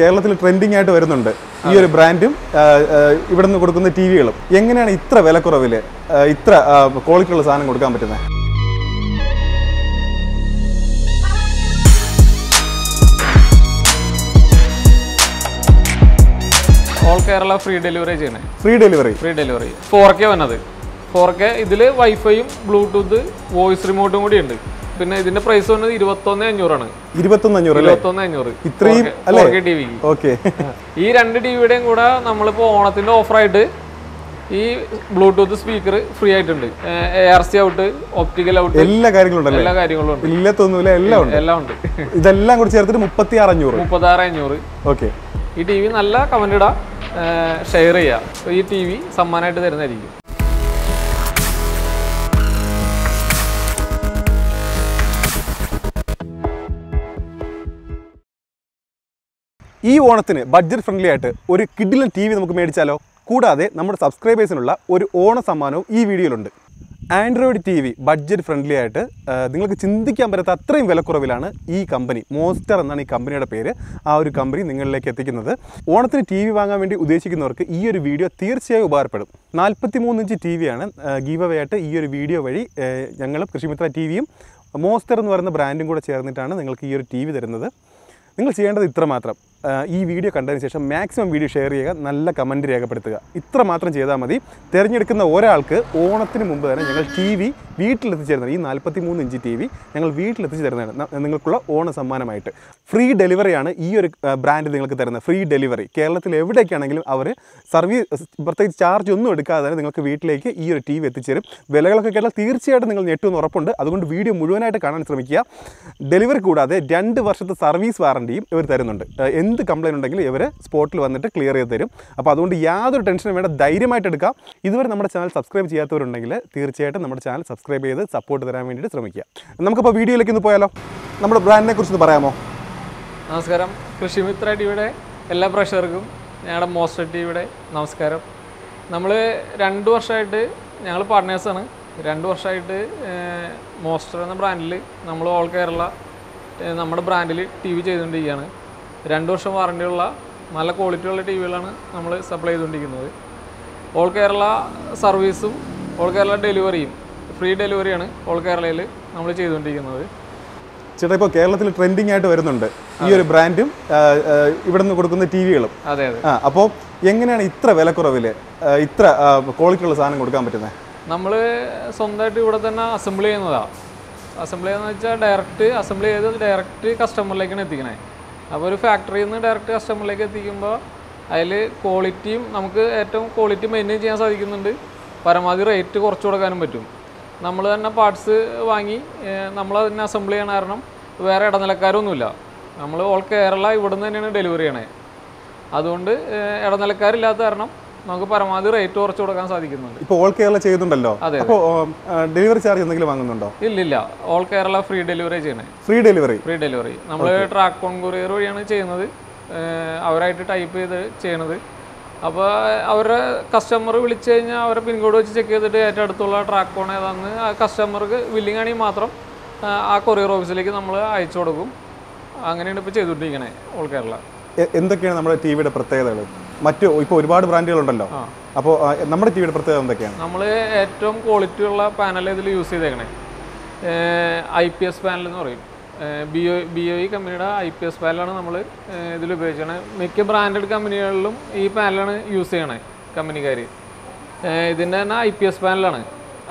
കേരളത്തിൽ ട്രെൻഡിങ് ആയിട്ട് വരുന്നുണ്ട് ഈ ഒരു ബ്രാൻഡും ഇവിടെ നിന്ന് കൊടുക്കുന്ന ടി വികളും എങ്ങനെയാണ് ഇത്ര വിലക്കുറവിൽ ഇത്ര ക്വാളിറ്റി ഉള്ള സാധനം കൊടുക്കാൻ പറ്റുന്നത് ഓൾ കേരള ഫ്രീ ഡെലിവറി ചെയ്യണേ. Free delivery free delivery four K വന്നത്. ഫോർ കെ ഇതിൽ വൈഫൈയും ബ്ലൂടൂത്ത് വോയിസ് റിമോട്ടും കൂടി ഉണ്ട്. പിന്നെ ഇതിന്റെ പ്രൈസ് വന്നത് ഇരുപത്തൊന്ന് അഞ്ഞൂറാണ്. ഇരുപത്തൊന്ന് അഞ്ഞൂറ് ഇരുപത്തൊന്ന് അഞ്ഞൂറ്. ഇത്രയും ടി വിക്ക് ഓക്കെ ഈ രണ്ട് ടി വിയുടെയും കൂടെ നമ്മളിപ്പോ ഓണത്തിന്റെ ഓഫറായിട്ട് ഈ ബ്ലൂടൂത്ത് സ്പീക്കർ ഫ്രീ ആയിട്ടുണ്ട്. A R C out optical out എല്ലാ കാര്യങ്ങളും എല്ലാ കാര്യങ്ങളും ഉണ്ട്. ഇല്ലത്തൊന്നുമില്ല എല്ലാം ഉണ്ട്. എല്ലാം ഉണ്ട്. ഇതെല്ലാം കൂടി ചേർത്തിട്ട് മുപ്പത്തി ആറ് അഞ്ഞൂറ്. മുപ്പത്തി ആറ് അഞ്ഞൂറ് ഓക്കെ ഈ ടി വി നല്ല കമന്റ് ഇടാം ഷെയർ ചെയ്യുക ഈ ടി വി സമ്മാനമായിട്ട് തരുന്നതായിരിക്കും. ഈ ഓണത്തിന് ബഡ്ജറ്റ് ഫ്രണ്ട്ലി ആയിട്ട് ഒരു കിഡിലൻ ടി വി നമുക്ക് മേടിച്ചാലോ? കൂടാതെ നമ്മുടെ സബ്സ്ക്രൈബേഴ്സിനുള്ള ഒരു ഓണ സമ്മാനവും ഈ വീഡിയോയിലുണ്ട്. Android T V budget friendly ആയിട്ട് നിങ്ങൾക്ക് ചിന്തിക്കാൻ പറ്റാത്ത അത്രയും വിലക്കുറവിലാണ് ഈ കമ്പനി മോസ്റ്റർ എന്നാണ് ഈ കമ്പനിയുടെ പേര്. ആ ഒരു കമ്പനി നിങ്ങളിലേക്ക് എത്തിക്കുന്നത്. ഓണത്തിന് ടി വി വാങ്ങാൻ വേണ്ടി ഉദ്ദേശിക്കുന്നവർക്ക് ഈ ഒരു വീഡിയോ തീർച്ചയായും ഉപകാരപ്പെടും. നാൽപ്പത്തി മൂന്ന് ഇഞ്ച് ടി വിയാണ് ഗീവ് അവേ ആയിട്ട് ഈ ഒരു വീഡിയോ വഴി ഞങ്ങൾ കൃഷിമിത്ര ടി വിയും മോസ്റ്റർ എന്ന് പറയുന്ന ബ്രാൻഡും കൂടെ ചേർന്നിട്ടാണ് നിങ്ങൾക്ക് ഈ ഒരു ടി വി തരുന്നത്. നിങ്ങൾ ചെയ്യേണ്ടത് ഇത്ര മാത്രം ആ, ഈ വീഡിയോ കണ്ടതിന് ശേഷം മാക്സിമം വീഡിയോ ഷെയർ ചെയ്യുക നല്ല കമന്റ് രേഖപ്പെടുത്തുക. ഇത്ര മാത്രം ചെയ്താൽ മതി. തിരഞ്ഞെടുക്കുന്ന ഒരാൾക്ക് ഓണത്തിന് മുമ്പ് തന്നെ ഞങ്ങൾ ടി വി വീട്ടിലെത്തിച്ചു തരുന്നത് ഈ നാൽപ്പത്തി മൂന്ന് ഇഞ്ച് ടി വി ഞങ്ങൾ വീട്ടിലെത്തിച്ച് തരുന്നതാണ് നിങ്ങൾക്കുള്ള ഓണ സമ്മാനമായിട്ട്. ഫ്രീ ഡെലിവറിയാണ് ഈ ഒരു ബ്രാൻഡ് നിങ്ങൾക്ക് തരുന്നത്. ഫ്രീ ഡെലിവറി കേരളത്തിൽ എവിടേക്കാണെങ്കിലും അവർ സർവീസ് പ്രത്യേകിച്ച് ചാർജ് ഒന്നും എടുക്കാതെ തന്നെ നിങ്ങൾക്ക് വീട്ടിലേക്ക് ഈ ഒരു ടി വി എത്തിച്ചേരും. വിലകളൊക്കെ കേട്ടാൽ തീർച്ചയായിട്ടും നിങ്ങൾ ഞെട്ടുമെന്ന് ഉറപ്പുണ്ട്. അതുകൊണ്ട് വീഡിയോ മുഴുവനായിട്ട് കാണാൻ ശ്രമിക്കുക. ഡെലിവറി കൂടാതെ രണ്ട് വർഷത്തെ സർവീസ് വാറണ്ടിയും ഇവർ തരുന്നുണ്ട്. ഏഹ് എന്ത് കംപ്ലൈന്റ് ഉണ്ടെങ്കിലും ഇവർ സ്പോട്ടിൽ വന്നിട്ട് ക്ലിയർ ചെയ്ത് തരും. അപ്പോൾ അതുകൊണ്ട് യാതൊരു ടെൻഷനും വേണ്ട. ധൈര്യമായിട്ട് എടുക്കാം. ഇതുവരെ നമ്മുടെ ചാനൽ സബ്സ്ക്രൈബ് ചെയ്യാത്തവരുണ്ടെങ്കിൽ തീർച്ചയായിട്ടും നമ്മുടെ ചാനൽ സബ്സ്ക്രൈബ് ചെയ്ത് സപ്പോർട്ട് തരാൻ വേണ്ടിയിട്ട് ശ്രമിക്കുക. നമുക്കിപ്പോൾ വീഡിയോയിലേക്ക് ഒന്ന് പോയാലോ? നമ്മുടെ ബ്രാൻഡിനെ കുറിച്ച് പറയാമോ? നമസ്കാരം. കൃഷിമിത്ര എല്ലാ പ്രഷർക്കും ഞങ്ങളുടെ മോസ്റ്റർ നമസ്കാരം. നമ്മൾ രണ്ട് വർഷമായിട്ട് ഞങ്ങൾ പാർട്ട്നേഴ്സാണ് രണ്ട് വർഷമായിട്ട് മോസ്റ്റർ എന്ന ബ്രാൻഡിൽ നമ്മൾ ഓൾ കേരള നമ്മുടെ ബ്രാൻഡിൽ ടി വി ചെയ്തുകൊണ്ടിരിക്കുകയാണ്. രണ്ട് വർഷം വാറണ്ടിയുള്ള നല്ല ക്വാളിറ്റിയുള്ള ടി വികളാണ് നമ്മൾ സപ്ലൈ ചെയ്തുകൊണ്ടിരിക്കുന്നത്. ഓൾ കേരള സർവീസും ഓൾ കേരള ഡെലിവറിയും ഫ്രീ ഡെലിവറിയാണ് ഓൾ കേരളയിൽ നമ്മൾ ചെയ്തുകൊണ്ടിരിക്കുന്നത്. ചേട്ടാ ഇപ്പോൾ കേരളത്തിൽ ട്രെൻഡിങ് ആയിട്ട് വരുന്നുണ്ട് ഈ ഒരു ബ്രാൻഡും ഇവിടെ നിന്ന് കൊടുക്കുന്ന ടി വികളും അതെ അതെ. ആ അപ്പോൾ എങ്ങനെയാണ് ഇത്ര വിലക്കുറവിൽ ഇത്ര ക്വാളിറ്റി ഉള്ള സാധനം കൊടുക്കാൻ പറ്റുന്നത് നമ്മൾ സ്വന്തമായിട്ട് ഇവിടെ തന്നെ അസംബിൾ ചെയ്യുന്നതാണ് അസംബിൾ ചെയ്യുന്നത് വെച്ചാൽ ഡയറക്റ്റ് അസംബിൾ ചെയ്ത് ഡയറക്റ്റ് കസ്റ്റമറിലേക്കാണ് എത്തിക്കണേ. അപ്പോൾ ഒരു ഫാക്ടറിയിൽ നിന്ന് ഡയറക്റ്റ് കസ്റ്റമറിലേക്ക് എത്തിക്കുമ്പോൾ അതിൽ ക്വാളിറ്റിയും നമുക്ക് ഏറ്റവും ക്വാളിറ്റി മെയിന്റെയിൻ ചെയ്യാൻ സാധിക്കുന്നുണ്ട്. പരമാവധി റേറ്റ് കുറച്ച് കൊടുക്കാനും പറ്റും. നമ്മൾ തന്നെ പാർട്സ് വാങ്ങി നമ്മൾ അതിനെ അസംബിൾ ചെയ്യണ കാരണം വേറെ ഇടനിലക്കാരൊന്നുമില്ല. നമ്മൾ ഓൾ കേരള ഇവിടുന്ന് തന്നെയാണ് ഡെലിവറി ചെയ്യണേ. അതുകൊണ്ട് ഏഹ്, ഇടനിലക്കാരില്ലാത്ത കാരണം നമുക്ക് പരമാവധി റേറ്റ് കുറച്ച് കൊടുക്കാൻ സാധിക്കുന്നുണ്ട്. ഇപ്പോൾ ഓൾ കേരള ചെയ്യുന്നുണ്ടല്ലോ അതെ, അപ്പോൾ ഡെലിവറി ചാർജ് എന്തെങ്കിലും വാങ്ങുന്നുണ്ടോ? ഇല്ല ഇല്ല. ഓൾ കേരള ഫ്രീ ഡെലിവറി ചെയ്യണേ. ഫ്രീ ഡെലിവറി ഫ്രീ ഡെലിവറി നമ്മൾ ട്രാക്ക് ഓൺ കൊറിയർ വഴിയാണ് ചെയ്യുന്നത്. അവരായിട്ട് ടൈപ്പ് ചെയ്ത് ചെയ്യണത്. അപ്പോൾ അവരുടെ കസ്റ്റമർ വിളിച്ചു കഴിഞ്ഞാൽ അവരെ പിൻകോഡ് വെച്ച് ചെക്ക് ചെയ്തിട്ട് ഏറ്റവും അടുത്തുള്ള ട്രാക്ക് ഓൺ ഏതാണെന്ന് ആ കസ്റ്റമർക്ക് ബില്ലിംഗ് ആണെങ്കിൽ മാത്രം ആ, ആ കൊറിയർ ഓഫീസിലേക്ക് നമ്മൾ അയച്ചു കൊടുക്കും. അങ്ങനെയാണ് ഇപ്പോൾ ചെയ്തുകൊണ്ടിരിക്കണേ ഓൾ കേരള എന്തൊക്കെയാണ് നമ്മുടെ ടി വിയുടെ പ്രത്യേകതകൾ മറ്റു ഇപ്പോൾ ഒരുപാട് ബ്രാൻഡുകളുണ്ടല്ലോ. അപ്പോൾ നമ്മുടെ ടി വിയുടെ പ്രത്യേകത എന്തൊക്കെയാണ്? നമ്മൾ ഏറ്റവും ക്വാളിറ്റി ഉള്ള പാനൽ ഇതിൽ യൂസ് ചെയ്തേക്കണേ. ഐ പി എസ് പാനൽ എന്ന് പറയും. B O B O E കമ്പനിയുടെ ഐ പി എസ് പാനലാണ് നമ്മൾ ഇതിൽ ഉപയോഗിച്ചത് മിക്ക ബ്രാൻഡഡ് കമ്പനികളിലും ഈ പാനലാണ് യൂസ് ചെയ്യണേ കമ്പനിക്കാർ ഇതിന്റെ തന്നെ ഐ പി എസ് പാനലാണ്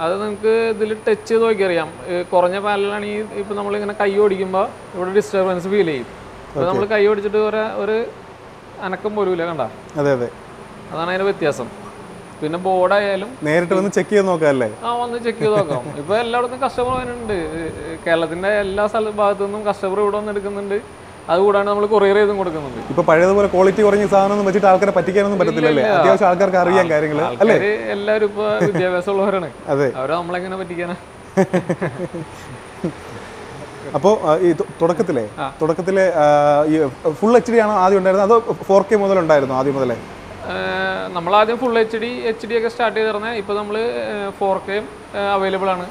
അത് നിങ്ങൾക്ക് ഇതിൽ ടച്ച് ചെയ്ത് നോക്കിയറിയാം കുറഞ്ഞ പാനലാണ് പാനലാണെങ്കിൽ ഇപ്പോൾ നമ്മളിങ്ങനെ കൈ ഓടിക്കുമ്പോൾ ഇവിടെ ഡിസ്റ്റർബൻസ് ഫീൽ ചെയ്യും. അപ്പോൾ നമ്മൾ കൈ ഓടിച്ചിട്ട് ഒരു ഒരു അനക്കം പോലും ഇല്ല കണ്ട? അതെ അതെ. അതാണ് അതിന്റെ വ്യത്യാസം. പിന്നെ ബോർഡായാലും നേരിട്ട് വന്ന് ചെക്ക് ചെയ്ത് നോക്കാമല്ലേ ആ വന്ന് ചെക്ക് ചെയ്ത് നോക്കാം. ഇപ്പൊ എല്ലായിടത്തും കസ്റ്റമർ വരുന്നുണ്ട്. കേരളത്തിന്റെ എല്ലാ സ്ഥല ഭാഗത്തു നിന്നും കസ്റ്റമർ ഇവിടെ വന്ന് എടുക്കുന്നുണ്ട്. അതുകൂടാണ് നമ്മൾ കൊറിയർ ചെയ്തും കൊടുക്കുന്നത് ഇപ്പൊ പഴയതുപോലെ ക്വാളിറ്റി കുറഞ്ഞ സാധനം വെച്ചിട്ട് ആൾക്കാരെ പറ്റിക്കാനൊന്നും പറ്റത്തില്ലല്ലേ? അത്യാവശ്യം ആൾക്കാർക്ക് അറിയാൻ കാര്യങ്ങൾ അല്ലേ? എല്ലാവരും ഇപ്പൊ വിദ്യാഭ്യാസമുള്ളവരാണ്. അതെ. അവരെ നമ്മളെങ്ങനെ പറ്റിക്കാനാ? അപ്പോൾ ഈ തുടക്കത്തിലെ തുടക്കത്തിലെ ഈ ഫുൾ എച്ച് ഡി ആണോ ആദ്യം ഉണ്ടായിരുന്നത്? അതോ ഫോർ കെ മുതൽ ഉണ്ടായിരുന്നു ആദ്യം മുതലേ? നമ്മൾ ആദ്യം full H D H D ഒക്കെ സ്റ്റാർട്ട് ചെയ്തിരുന്നത് ഇപ്പോൾ നമ്മൾ ഫോർ കെയും അവൈലബിൾ ആണ്.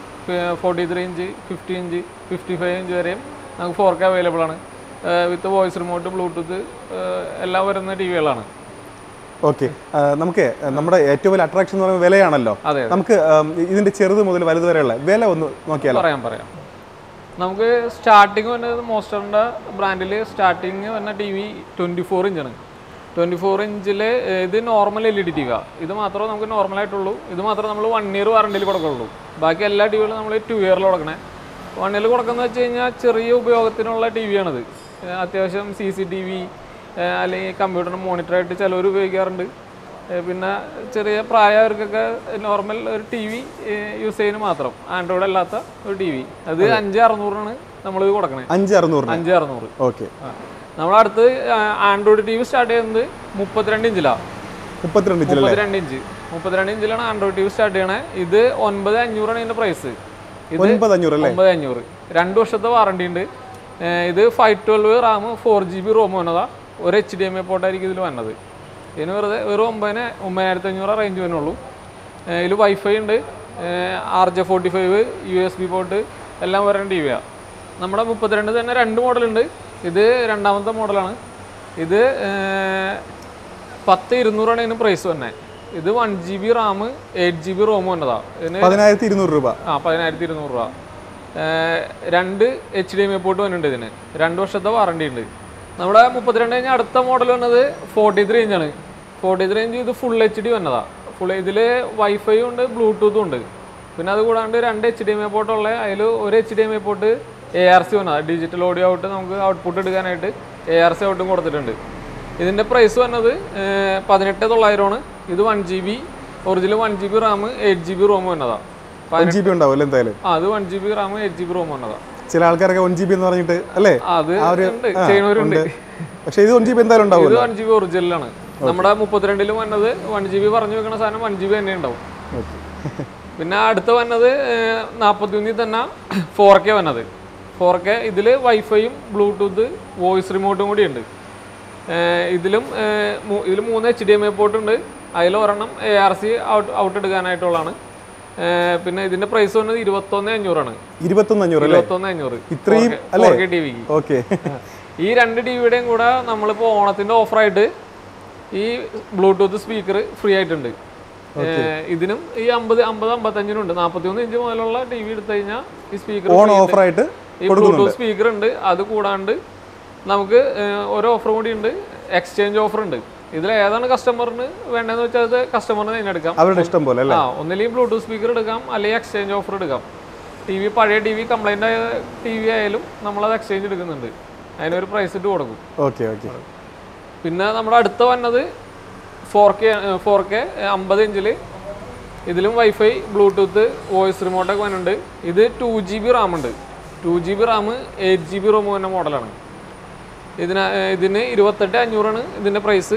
Forty three inch fifty inch fifty five inch വരെയും നമുക്ക് ഫോർ കെ അവൈലബിൾ ആണ്. വിത്ത് വോയിസ് റിമോട്ട് ബ്ലൂടൂത്ത് എല്ലാം വരുന്ന ടി വികളാണ് ഓക്കെ നമുക്ക് നമ്മുടെ ഏറ്റവും വലിയ അട്രാക്ഷൻ എന്ന് പറയുന്നത് വിലയാണല്ലോ. അതെ നമുക്ക് ഇതിന്റെ ചെറുത് മുതൽ വലുത് വരെയുള്ള വില ഒന്ന് നോക്കിയാലോ? പറയാം പറയാം. നമുക്ക് സ്റ്റാർട്ടിങ് വരുന്നത് മോസ്റ്ററിന്റെ ബ്രാൻഡിൽ സ്റ്റാർട്ടിങ് വരുന്ന ടി വി ട്വന്റി ഫോർ ഇഞ്ചാണ് ട്വന്റി ഫോർ ഇഞ്ചിൽ ഇത് normal L E D T വിയാണ് ഇത് മാത്രമേ നമുക്ക് നോർമൽ ആയിട്ടുള്ളൂ. ഇത് മാത്രമേ നമ്മൾ വൺ ഇയർ വാറണ്ടിയിൽ കൊടുക്കുള്ളൂ ബാക്കി എല്ലാ ടി വികളും നമ്മൾ ടു ഇയറിൽ കൊടുക്കണേ. വൺ ഇയറിൽ കൊടുക്കുന്നത് വെച്ച് കഴിഞ്ഞാൽ ചെറിയ ഉപയോഗത്തിനുള്ള ടി വിയാണിത് അത്യാവശ്യം സി സി ടി വി അല്ലെങ്കിൽ കമ്പ്യൂട്ടറിന് മോണിറ്ററായിട്ട് ചിലവർ ഉപയോഗിക്കാറുണ്ട്. പിന്നെ ചെറിയ പ്രായവർക്കൊക്കെ നോർമൽ ഒരു ടി വി യൂസ് ചെയ്യുന്ന മാത്രം. ആൻഡ്രോയിഡ് അല്ലാത്ത ഒരു ടി വി. അത് അഞ്ച് അറുന്നൂറിനാണ് നമ്മൾ കൊടുക്കണേ. അഞ്ച് അറുന്നൂറ് അഞ്ച് അറുന്നൂറ്. ഓക്കെ. നമ്മളടുത്ത് ആൻഡ്രോയിഡ് ടി വി സ്റ്റാർട്ട് ചെയ്യുന്നത് മുപ്പത്തിരണ്ട് ഇഞ്ചിലാണ് മുപ്പത്തിരണ്ട് മുപ്പത്തിരണ്ട് ഇഞ്ച്. മുപ്പത്തിരണ്ട് ഇഞ്ചിലാണ് ആൻഡ്രോയിഡ് ടി വി സ്റ്റാർട്ട് ചെയ്യണേ. ഇത് ഒൻപത് അഞ്ഞൂറാണ് ഇതിന്റെ പ്രൈസ് ഇത് ഒൻപത് അഞ്ഞൂറ് ഒൻപത് അഞ്ഞൂറ്. രണ്ട് വർഷത്തെ വാറണ്ടി ഉണ്ട്. ഇത് five twelve RAM four G B ROM വന്നതാ. ഒരു എച്ച് ഡി എം എ പോർട്ടായിരിക്കും ഇതിൽ വന്നത്. ഇതിന് വെറുതെ വെറും ഒമ്പതിന് ഒമ്പതിനായിരത്തി അഞ്ഞൂറ് റേഞ്ച് വരുന്നുള്ളൂ. ഇതിൽ വൈഫൈ ഉണ്ട്. R J forty five U S B port എല്ലാം വരുന്ന ടി വിയാണ് നമ്മുടെ മുപ്പത്തിരണ്ട് തന്നെ രണ്ട് മോഡലുണ്ട് ഇത് രണ്ടാമത്തെ മോഡലാണ് ഇത് പത്ത് ഇരുന്നൂറാണ് ഇതിന് പ്രൈസ് തന്നെ ഇത് one G B RAM eight G B ROM വന്നതാണ് ഇതിന് പതിനായിരത്തി ഇരുന്നൂറ് രൂപ. ആ പതിനായിരത്തി ഇരുന്നൂറ് രൂപ. രണ്ട് H D M A port വന്നിട്ടുണ്ട് ഇതിന്. രണ്ട് വർഷത്തെ വാറണ്ടി ഉണ്ട്. നമ്മുടെ മുപ്പത്തിരണ്ട് കഴിഞ്ഞ അടുത്ത മോഡൽ വന്നത് ഫോർട്ടി ത്രീ ഇഞ്ചാണ് ഫോർട്ടി ത്രീ ഇഞ്ച് ഇത് ഫുൾ എച്ച് ഡി വന്നതാണ് ഫുൾ ഇതിൽ വൈഫൈ ഉണ്ട് ബ്ലൂടൂത്തും ഉണ്ട്. പിന്നെ അത് കൂടാണ്ട് രണ്ട് എച്ച് ഡി എം ഐ പോർട്ടുള്ള അതിൽ ഒരു H D M I port A R C വന്നതാണ് ഡിജിറ്റൽ ഓഡിയോ ഔട്ട് നമുക്ക് ഔട്ട്പുട്ട് എടുക്കാനായിട്ട് എ ആർ സി ഔട്ടും കൊടുത്തിട്ടുണ്ട്. ഇതിന്റെ പ്രൈസ് വന്നത് പതിനെട്ട് തൊള്ളായിരമാണ് ഇത് one G B original one G B RAM eight G B ROM വന്നതാണ് അത് one G B RAM eight G B ROM വന്നതാ. ചില ആൾക്കാരൊക്കെ വൺ ജി ബി എന്ന് പറഞ്ഞിട്ട് അല്ലേ? ചെയ്യുന്നവരുണ്ട്. പക്ഷെ ഇത് വൺ ജി ബി എന്തായാലും ഉണ്ടാവും വൺ ജി ബി ഒറിജിനലാണ് നമ്മുടെ മുപ്പത്തിരണ്ടിലും വന്നത് വൺ ജി ബി പറഞ്ഞു വെക്കുന്ന സാധനം വൺ ജി ബി തന്നെ ഉണ്ടാവും. പിന്നെ അടുത്ത വന്നത് നാൽപ്പത്തി ഒന്നിൽ തന്നെ ഫോർ കെ വന്നത്. ഫോർ കെ ഇതിൽ വൈഫൈയും ബ്ലൂടൂത്ത് വോയിസ് റിമോട്ടും കൂടി ഉണ്ട് ഇതിലും ഇതിൽ മൂന്ന് എച്ച് ഡി എം ഐ പോർട്ടുണ്ട് അതിൽ ഒരെണ്ണം A R C out out എടുക്കാനായിട്ടുള്ളതാണ്. പിന്നെ ഇതിന്റെ പ്രൈസ് വന്നത് ഇരുപത്തൊന്ന് അഞ്ഞൂറാണ്. ഇരുപത്തൊന്ന് അഞ്ഞൂറ് അല്ലേ? ഇരുപത്തൊന്ന് അഞ്ഞൂറ്. ഇത്രയും ടി വിക്ക് ഓക്കെ ഈ രണ്ട് ടി വിയുടെയും കൂടെ നമ്മളിപ്പോ ഓണത്തിന്റെ ഓഫറായിട്ട് ഈ ബ്ലൂടൂത്ത് സ്പീക്കർ ഫ്രീ ആയിട്ടുണ്ട്. ഇതിനും ഈ അമ്പത് അമ്പത് അമ്പത്തഞ്ചിനുണ്ട് നാൽപ്പത്തി ഒന്ന് ഇഞ്ച് മുതലുള്ള ടി വി എടുത്തു കഴിഞ്ഞാൽ ഈ സ്പീക്കർ ഓഫറായിട്ട് ഈ ബ്ലൂടൂത്ത് സ്പീക്കർ ഉണ്ട്. അത് കൂടാണ്ട് നമുക്ക് ഒരു ഓഫർ കൂടി ഉണ്ട്. എക്സ്ചേഞ്ച് ഓഫർ ഉണ്ട്. ഇതിൽ ഏതാണ് കസ്റ്റമറിന് വേണ്ടതെന്ന് വെച്ചാൽ അത് കസ്റ്റമറിന് തന്നെ എടുക്കാം. അവരുടെ ഇഷ്ടം പോലെ ആ ഒന്നിലെയും ബ്ലൂടൂത്ത് സ്പീക്കർ എടുക്കാം അല്ലെങ്കിൽ എക്സ്ചേഞ്ച് ഓഫർ എടുക്കാം. ടി വി പഴയ ടി വി കംപ്ലൈന്റ് ആയ ടി വി ആയാലും നമ്മളത് എക്സ്ചേഞ്ച് എടുക്കുന്നുണ്ട്. അതിനൊരു പ്രൈസ് ഇട്ട് കൊടുക്കും. ഓക്കെ ഓക്കെ പിന്നെ നമ്മുടെ അടുത്ത വന്നത് ഫോർ കെ ഫോർ കെ അമ്പത് ഇഞ്ചിൽ ഇതിലും വൈഫൈ ബ്ലൂടൂത്ത് വോയിസ് റിമോട്ടൊക്കെ വരുന്നുണ്ട് ഇത് ടു ജി ബി റാം ഉണ്ട്. Two G B RAM eight G B ROM വരുന്ന മോഡലാണ് ഇതിന് ഇതിന് ഇരുപത്തെട്ട് അഞ്ഞൂറാണ് ഇതിന്റെ പ്രൈസ്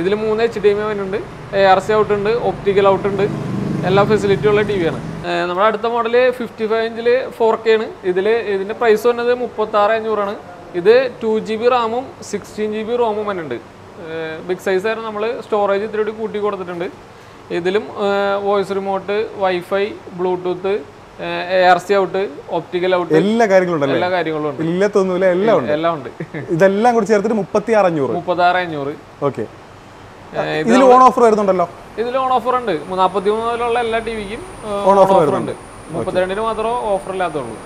ഇതിൽ മൂന്ന് എച്ച് ഡി എം ഐ വരുന്നുണ്ട് എ ആർ സി ഔട്ട് ഉണ്ട് ഓപ്റ്റിക്കൽ ഔട്ട് ഉണ്ട്. എല്ലാ ഫെസിലിറ്റിയും ഉള്ള ടി വിയാണ് നമ്മുടെ അടുത്ത മോഡൽ ഫിഫ്റ്റി ഫൈവ് ഇഞ്ചിൽ ഫോർ കെ ആണ്. ഇതിൽ ഇതിന്റെ പ്രൈസ് വന്നത് മുപ്പത്താറ് അഞ്ഞൂറാണ് ഇത് ടു ജി ബി റാമും സിക്സ്റ്റീൻ ജി ബി റോമും തന്നെ ഉണ്ട് ബിഗ് സൈസ് ആയിരുന്നു നമ്മൾ സ്റ്റോറേജ് ഇത്തിരി കൂടി കൂട്ടി കൊടുത്തിട്ടുണ്ട്. ഇതിലും voice remote wifi Bluetooth A R C out optical out എല്ലാ കാര്യങ്ങളും എല്ലാ കാര്യങ്ങളും ഉണ്ട്. ഇല്ലത്തൊന്നുമില്ല എല്ലാം ഉണ്ട്. എല്ലാം ഉണ്ട്. ഇതെല്ലാം കൂടി ചേർത്തിട്ട് മുപ്പത്തി ആറ് അഞ്ഞൂറ്. മുപ്പത്താറ് അഞ്ഞൂറ്. ഓക്കെ. ഇതിൽ ഓൺ ഓഫർ വരുന്നുണ്ടല്ലോ. ഇതിൽ ഓൺ ഓഫർ ഉണ്ട്. നാൽപ്പത്തി മൂന്ന് മുതലുള്ള എല്ലാ ടിവിക്കും ഓൺ ഓഫർ ഉണ്ട്. മുപ്പത്തിരണ്ടിന് മാത്രമേ ഓഫർ ഇല്ലാത്തുള്ളൂ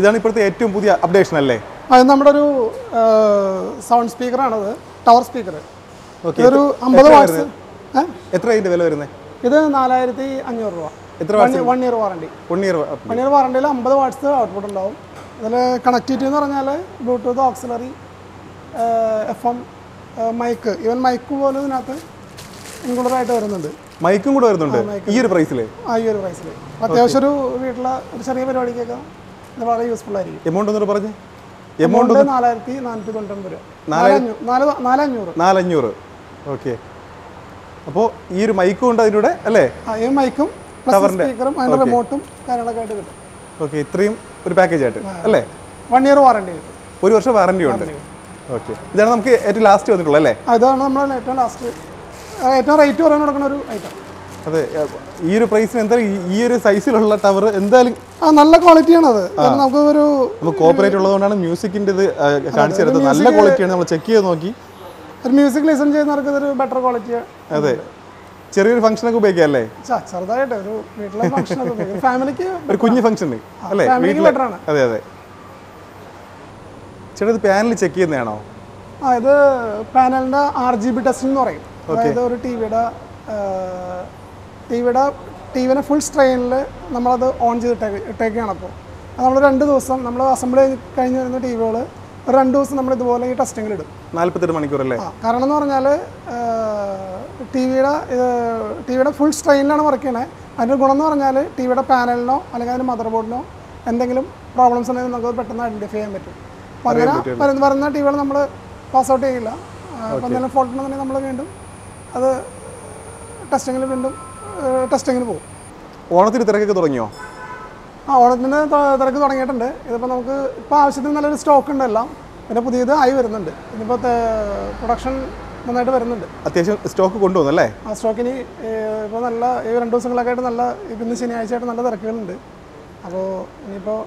ഇതാണ് ഇപ്പോഴത്തെ ഏറ്റവും പുതിയ അപ്ഡേഷൻ അല്ലേ? അത് നമ്മുടെ ഒരു സൗണ്ട് സ്പീക്കറാണത് ടവർ സ്പീക്കർ ഓക്കെ ഇതൊരു അമ്പത് വാട്സ് എത്ര അതിന്റെ വില വരുന്നത്? ഇത് നാലായിരത്തി അഞ്ഞൂറ് രൂപ. എത്ര one year warranty one year one year വാറണ്ടിയിൽ അമ്പത് വാട്ട്സ് ഔട്ട്പുട്ട് ഉണ്ടാവും. അതിൽ കണക്ടിവിറ്റി എന്ന് പറഞ്ഞാൽ Bluetooth auxiliary F M mic. ഇവൻ മൈക്ക് പോലും ഇതിനകത്ത് ഇൻക്ലൂഡഡ് ആയിട്ട് വരുന്നുണ്ട്. മൈക്കും കൂടെ വരുന്നുണ്ട്? ഈ ഒരു പ്രൈസിൽ ആ ഈ ഒരു പ്രൈസിൽ അത്യാവശ്യം ഒരു വീട്ടിലെ ഒരു ചെറിയ പരിപാടിക്കൊക്കെ ഇത് വളരെ യൂസ്ഫുൾ ആയിരിക്കും. എമൗണ്ട് എന്ന് പറഞ്ഞേ? എമൗണ്ട് നാലായിരത്തി നാനൂറ്റി തൊണ്ണൂറ്റൊമ്പത് രൂപ. നാലഞ്ഞൂറ് നാല് നാലഞ്ഞൂറ്. ഓക്കെ അപ്പോൾ ഈ ഒരു മൈക്കും ഉണ്ട് അതിലൂടെ അല്ലേ? ഈ മൈക്കും സ്പീക്കറും അതിന്റെ റിമോട്ടും കാര്യങ്ങളൊക്കെ ആയിട്ട് കിട്ടും. ഓക്കെ ഇത്രയും ഒരു പാക്കേജ് ആയിട്ട് അല്ലേ? വൺ ഇയർ വാറണ്ടി കിട്ടും. ഒരു വർഷം വാറണ്ടി ഉണ്ട്. ഓക്കെ. ഇതാണ് നമുക്ക് ഏറ്റവും ലാസ്റ്റ് വന്നിട്ടുള്ളത് അല്ലേ? അതാണ് നമ്മൾ ഏറ്റവും ലാസ്റ്റ് ഏറ്റവും റേറ്റ് പറയാൻ കൊടുക്കുന്ന ഒരു ഐറ്റം അതെ ഈ ഒരു പ്രൈസിന് എന്താ ഈ- ഒരു സൈസിലുള്ള ടവർ എന്തായാലും ആ നല്ല ക്വാളിറ്റിയാണ് അത്. നമുക്ക് ഒരു നമുക്ക് കോപ്പറേറ്റ് ഉള്ളതുകൊണ്ടാണ് മ്യൂസിക്കിന്റെ ഇത് കാണിച്ചു തരുന്നത് നല്ല ക്വാളിറ്റിയാണ് നമ്മൾ ചെക്ക് ചെയ്ത് നോക്കി. ഒരു മ്യൂസിക് ലിസൺ ചെയ്യുന്നവർക്ക് ഇതൊരു ബെറ്റർ ക്വാളിറ്റി അതെ. ചെറിയൊരു ഫംഗ്ഷനൊക്കെ ഉപയോഗിക്കാം അല്ലേ? ചെറുതായിട്ട് ഒരു വീട്ടിലെ ഫംഗ്ഷൻ ഫാമിലിക്ക് ഒരു കുഞ്ഞു ഫംഗ്ഷൻ അല്ലേ? വീട്ടിലെ അതെ അതെ. ചേട്ടാ ഇത് പാനൽ ചെക്ക് ചെയ്യുന്നതാണോ? ആ ഇത് പാനലിന്റെ ആർ ജി ബി ടെസ്റ്റിംഗ് എന്ന് പറയും. അതായത് ഒരു ടി വിയുടെ ടി വിയുടെ ടി വിനെ ഫുൾ സ്ട്രെയിനിൽ നമ്മളത് ഓൺ ചെയ്ത് ഇട്ടേക്കുകയാണ് ഇട്ടേക്കാണ് അപ്പോൾ. അത് നമ്മൾ രണ്ട് ദിവസം നമ്മൾ അസംബ്ലി കഴിഞ്ഞ് വരുന്ന ടി വികൾ ഒരു രണ്ട് ദിവസം നമ്മൾ ഇതുപോലെ ഈ ടെസ്റ്റിങ്ങിൽ ഇടും. നാല്പത്തെട്ട് മണിക്കൂർ അല്ലേ? കാരണം എന്ന് പറഞ്ഞാൽ ടി വിയുടെ ടി വിയുടെ ഫുൾ സ്ട്രെയിനിലാണ് വർക്ക് ചെയ്യണത് അതിന്റെ ഗുണം എന്ന് പറഞ്ഞാൽ ടി വിയുടെ പാനലിനോ അല്ലെങ്കിൽ അതിന്റെ മദർ ബോർഡിനോ എന്തെങ്കിലും പ്രോബ്ലംസ് ഉണ്ടെങ്കിൽ നമുക്ക് പെട്ടെന്ന് ഐഡന്റിഫൈ ചെയ്യാൻ പറ്റും. അങ്ങനെ വരുന്ന- വരുന്ന ടി വികൾ നമ്മൾ പാസ് ഔട്ട് ചെയ്യില്ല. എന്തെങ്കിലും ഫോൾട്ട് ഉണ്ടെന്നുണ്ടെങ്കിൽ നമ്മൾ വീണ്ടും അത് ടെസ്റ്റിങ്ങിൽ വീണ്ടും ടെസ്റ്റിങ്ങിന് പോകും. ഓണത്തിന് തിരക്കൊക്കെ തുടങ്ങിയോ? ആ ഓണത്തിന് തിരക്ക് തുടങ്ങിയിട്ടുണ്ട്. ഇതിപ്പോൾ നമുക്ക് ഇപ്പോൾ ആവശ്യത്തിന് നല്ലൊരു സ്റ്റോക്ക് ഉണ്ട് എല്ലാം. പിന്നെ പുതിയത് ആയി വരുന്നുണ്ട്. ഇനിയിപ്പോൾ പ്രൊഡക്ഷൻ നന്നായിട്ട് വരുന്നുണ്ട്. അത്യാവശ്യം സ്റ്റോക്ക് കൊണ്ടുപോകുന്നല്ലേ ആ സ്റ്റോക്കിന് ഇപ്പോൾ നല്ല ഈ രണ്ട് ദിവസങ്ങളൊക്കെ ആയിട്ട് നല്ല ഇന്ന് ശനിയാഴ്ച ആയിട്ട് നല്ല തിരക്കുകളുണ്ട്. അപ്പോൾ ഇനിയിപ്പോൾ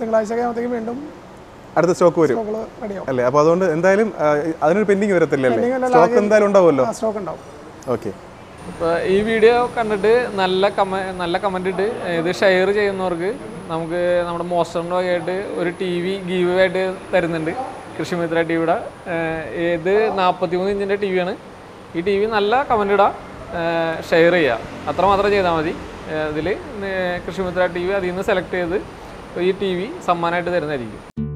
തിങ്കളാഴ്ച ഒക്കെ ആകുമ്പോഴത്തേക്കും വീണ്ടും അടുത്ത സ്റ്റോക്ക് വരും. അല്ലേ? അപ്പോൾ അതുകൊണ്ട് എന്തായാലും അതിനൊരു പെൻഡിങ് വരത്തില്ലല്ലേ? സ്റ്റോക്ക് എന്തായാലും ഉണ്ടാവുമല്ലോ? സ്റ്റോക്ക് ഉണ്ടാവും. ഓക്കെ ഇപ്പോൾ ഈ വീഡിയോ കണ്ടിട്ട് നല്ല കമ നല്ല കമന്റ് ഇട്ട് ഇത് ഷെയർ ചെയ്യുന്നവർക്ക് നമുക്ക് നമ്മുടെ മോസ്റ്ററിന്റെ വകയായിട്ട് ഒരു ടി വി ഗീവ് ആയിട്ട് തരുന്നുണ്ട്. കൃഷിമിത്ര ടി വിയുടെ ഇത് നാൽപ്പത്തി മൂന്ന് ഇഞ്ചിന്റെ ടി വിയാണ് ഈ ടി വി നല്ല കമന്റ് ഇടാം ഷെയർ ചെയ്യുക അത്ര മാത്രം ചെയ്താൽ മതി. ഇതിൽ കൃഷിമിത്ര ടി വി അതിൽ നിന്ന് സെലക്ട് ചെയ്ത് ഈ ടി വി സമ്മാനമായിട്ട് തരുന്നതായിരിക്കും.